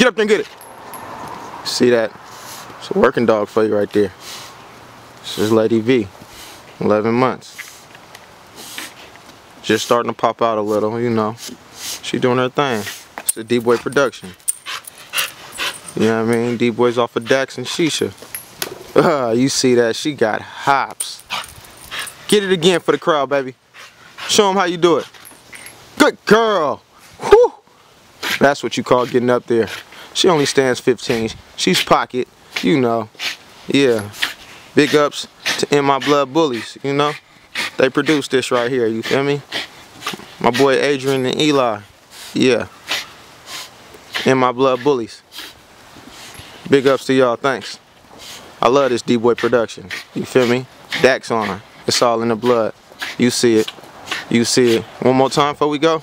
Get up there and get it. See that? It's a working dog for you right there. This is Lady V. 11 months. Just starting to pop out a little, you know. She doing her thing. It's a D-Boy production. You know what I mean? D-Boy's off of Dax and Sheesha. Uh, you see that? She got hops. Get it again for the crowd, baby. Show them how you do it. Good girl. Whew. That's what you call getting up there. She only stands 15. She's pocket, you know. Yeah. Big ups to In My Blood Bullies, you know. They produced this right here, you feel me? My boy Adrian and Eli. Yeah. In My Blood Bullies. Big ups to y'all, thanks. I love this D-Boy production. You feel me? Dax on. It's all in the blood. You see it. You see it. One more time before we go.